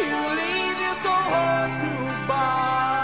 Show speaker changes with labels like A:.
A: You leave your soul horse to bar.